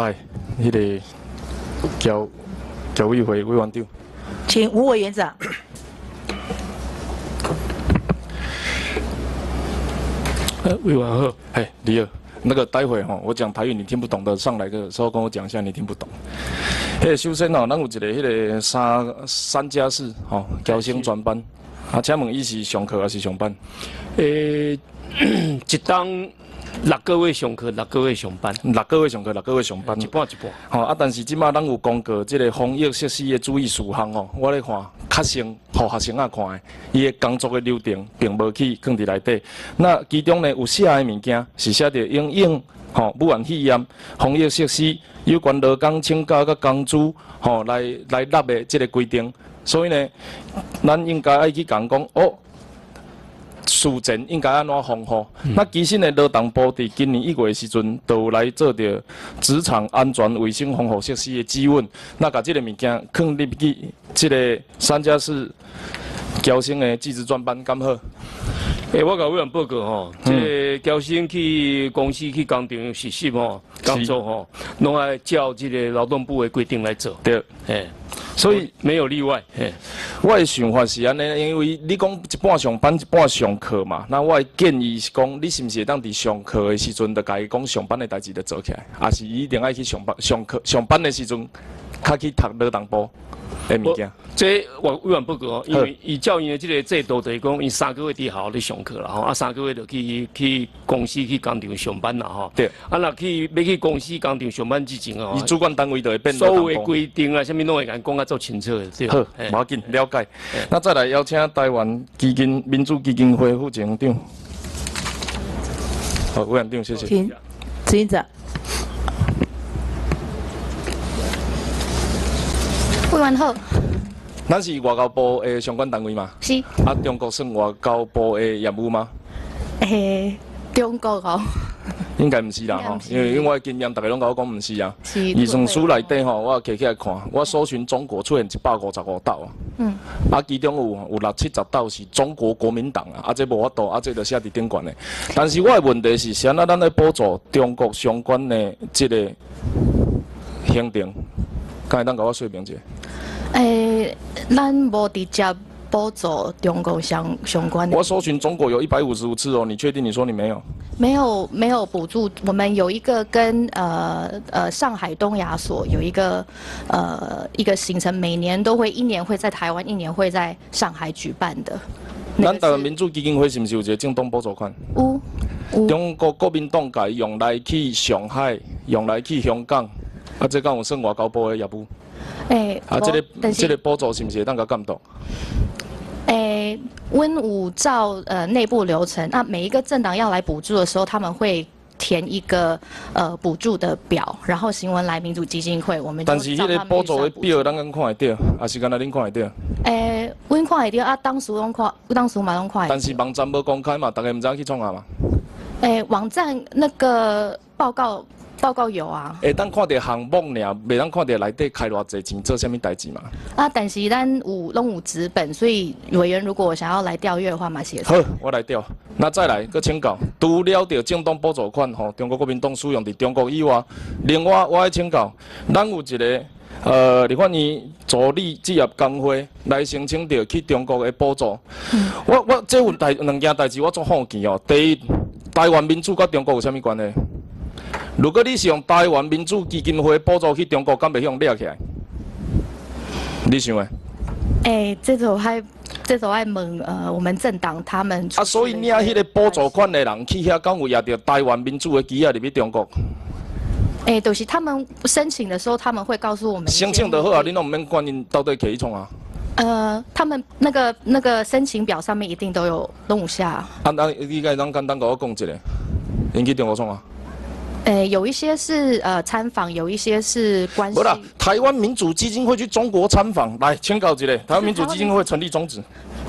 来，迄个交交委会委员长，请吴委员长。呃，委员好，嘿，李二，那个待会吼，我讲台语你听不懂的，上来的时候跟我讲一下你听不懂。嘿，首先哦，咱有一个迄个三三加四吼，交生专班，啊，请问伊是上课还是上班？诶，一当六个月上课，六个月上班，六个月上课，六个月上班，一半一半。吼啊，但是即马咱有公告即个防疫设施的注意事项哦，我咧看，较先互学生啊看的，伊的工作的流程并无去放伫内底。那其中呢有写的物件是写着应用吼武汉肺炎防疫设施有关劳工请假甲工资吼来来立的即个规定，所以呢，咱应该爱去讲讲哦。事前应该安怎防护？那其实呢，劳动部伫今年一月时阵，都来做着职场安全卫生防护设施的指问，那把这个物件放入去这个三加四交生的技职专班，刚好？诶，我甲委员报告吼，即个交生去公司去工厂实习吼，工作吼，拢爱照即个劳动部的规定来做。对，诶，所以没有例外。诶，我的想法是安尼，因为你讲一半上班一半上课嘛，那我的建议是讲，你是毋是会当伫上课的时阵，就家己讲上班的代志就做起来，还是一定爱去上班上课上班的时阵，较去读劳动部？物件，这我委员报告，因为伊教育的这个制度，就是讲，伊三个月伫好好咧上课啦，吼，啊三个月就去去公司去工厂上班啦，吼。对。啊，那去要去公司工厂上班之前哦，伊主管单位就会变。所有的规定啊，啥物拢会讲讲啊，足清楚的。对好，要紧了解。那再来邀请台湾基金民主基金会副行长。好，委员长，谢谢。请，执行长。委员好，咱是外交部的相关单位嘛？是。啊，中国算外交部的业务吗？诶，中国哦。应该唔是啦吼，因为因为我经验，大家拢甲我讲唔是啊。是。预算书内底吼，我摕起来看，我搜寻中国出现一百五十五道啊。嗯。啊，其中有有六七十道是中国国民党啊，啊，这无法度，啊，这就写伫顶悬的。但是我的问题是，啥那咱来补助中国相关的这个行政？敢会当甲我说明一下。诶，咱无直接补助中国相相关的。我搜寻中国有一百五十五次哦，你确定？你说你没有？没有，没有补助。我们有一个跟呃呃上海东亚所有一个呃一个行程，每年都会一年会在台湾，一年会在上海举办的。咱台湾民主基金会是不是有一个正东补助款？有。中国国民党改用来去上海，用来去香港。啊，这敢有算外交部的业务？诶，啊，这个这个补助是不是当个监督？诶，温武照呃内部流程，那每一个政党要来补助的时候，他们会填一个呃补助的表，然后新闻来民主基金会，我们但是迄个补助的表，咱敢看会到，还是敢若恁看会到？诶，阮看会到啊，当时拢看，当时嘛拢看。但是网站无公开嘛，大家毋知去创啊嘛？诶，网站那个报告。报告有啊，会当看到项目尔，未当看到内底开偌济钱做啥物代志嘛？啊，但是咱有拢有资本，所以委员如果想要来调阅的话嘛，写。好，我来调。那再来，搁请教，除了着政党补助款吼，中国国民党使用伫中国以外，另外我爱请教，咱有一个呃，立法院助力职业工会来申请着去中国的补助。我我这有代两件代志，我做好奇哦。第一，台湾民主甲中国有啥物关系？如果你是用台湾民主基金会补助去中国，敢袂用掠起来？你想诶？诶，这种还，这种爱问呃，我们政党他们。啊，所以领迄个补助款的人去遐，敢有也着台湾民主的旗啊入去中国？诶，就是他们申请的时候，他们会告诉我们。申请就好啊，你拢毋免管因到底可以创啊。呃，他们那个那个申请表上面一定都有拢有写。啊，那你该当简单甲我讲一下，因去中国创啊？诶，有一些是呃参访，有一些是关系。不啦，台湾民主基金会去中国参访，来，签稿子嘞，台湾民主基金会成立宗旨。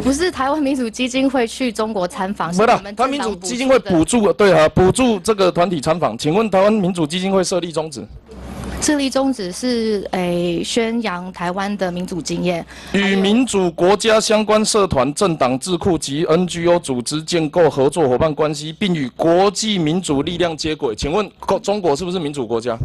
不是台湾民主基金会去中国参访，不是，台湾民主基金会补助，对啊，补助这个团体参访。请问台湾民主基金会设立宗旨？设立宗旨是诶宣扬台湾的民主经验，与民主国家相关社团、政党、智库及 NGO 组织建构合作伙伴关系，并与国际民主力量接轨。请问，中国是不是民主国家？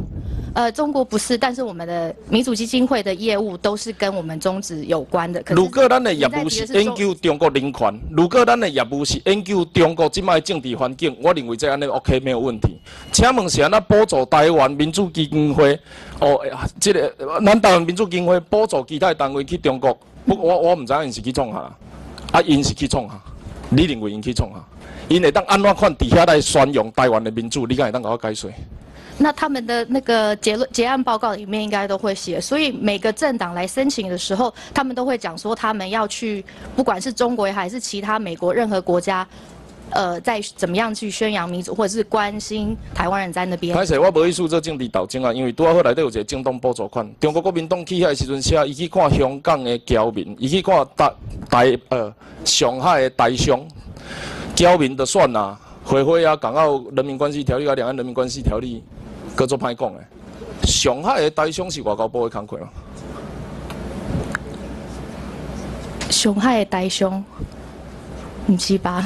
呃，中国不是，但是我们的民主基金会的业务都是跟我们宗旨有关的。如果咱的业务是研究中国人权，如果咱的业务是研究中国即摆政治环境，我认为这安尼 OK 没有问题。请问是安那补助台湾民主基金会？哦，哎呀这个咱台湾民主基金会补助其他单位去中国？不，我我唔知影因是去创啥，啊，因是去创啥？你认为因去创啥？因会当安怎款伫遐来宣扬台湾的民主？你敢会当甲我解说？那他们的那个结论结案报告里面应该都会写，所以每个政党来申请的时候，他们都会讲说他们要去，不管是中国还是其他美国任何国家，呃，在怎么样去宣扬民主，或者是关心台湾人在那边歹。势，我无意思做政治斗争啊，因为拄啊好内底有一个政党补助款，中国国民党去遐时阵写，伊去看香港的侨民，伊去看台台呃上海的台商侨民的算啊，回回啊，港澳人民关系条例啊，两岸人民关系条例，各做歹讲诶。上海诶台商是外交部诶工课嘛？熊害呆熊，唔是吧？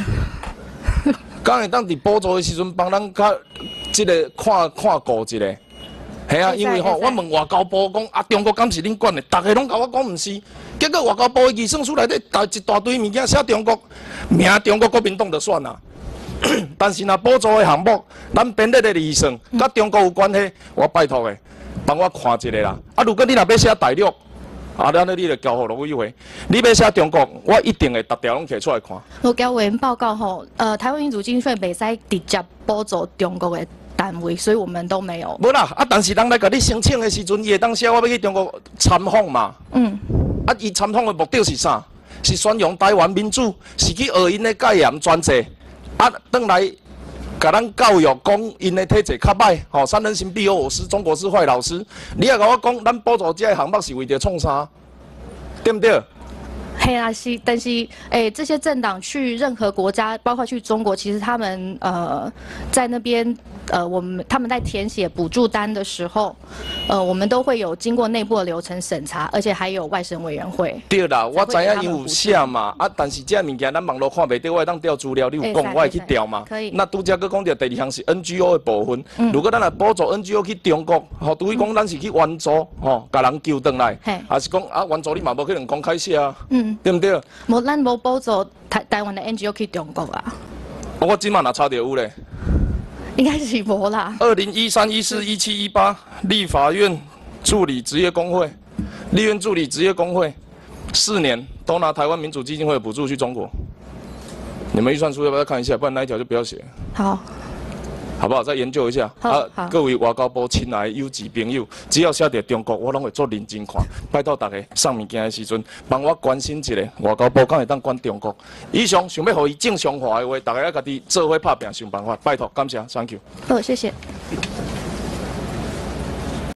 敢会当伫补助诶时阵帮咱较即个看看顾一下？系啊，因为吼，我问外交部讲啊，中国敢是恁管的？逐个拢甲我讲毋是，结果外交部的计算书内底大一大堆物件写中国，名中国国民党就算啦。但是若补助的项目，咱编列的预算，甲中国有关系，我拜托的，帮我看一下啦。啊，如果你若要写大陆，啊，咱你就交互卢委会。你要写中国，我一定会逐条拢摕出来看。我交委员报告吼，呃，台湾民主基金会袂使直接补助中国的单位，所以我们都没有。无啦，啊，但是人来甲你申请的时阵，伊会当写我要去中国参访嘛。嗯，啊，伊参访的目的是啥？是宣扬台湾民主，是去学因的戒严专制，啊，转来甲咱教育讲因的体质较歹，吼、三人行必有我师，中国是坏老师。你也甲我讲，咱补助这个项目是为着创啥？对不对？嘿啊，是，但是，诶、这些政党去任何国家，包括去中国，其实他们呃在那边，呃，我们他们在填写补助单的时候，呃，我们都会有经过内部的流程审查，而且还有外审委员会。对啦，我知才会给他们影因有写嘛，啊，但是这物件咱网络看袂到，我会当调资料，你有讲，我会去调嘛。可以那拄则佫讲到第二项是 NGO 的部分，如果咱来补助 NGO 去中国，吼，除非讲咱是去援助，吼，甲人救转来嘿，还是讲啊援助你嘛无可能公开写啊，嗯，对不对？无咱无补助台台湾的 NGO 去中国啊，我即满若查到有咧，应该是无啦。二零一三、一四、一七、一八，立法院助理职业工会，立院助理职业工会，四年都拿台湾民主基金会的补助去中国。你们预算书要不要看一下？不然那一条就不要写。好，好不好？再研究一下。好好各位外交部亲爱的友志朋友，只要写到中国，我拢会做认真看。拜托大家送物件的时阵，帮我关心一下外交部敢会当管中国。以上想要互伊正常化的话，大家要家己做伙拍拼想办法。拜托，感谢，Thank you。好，谢谢。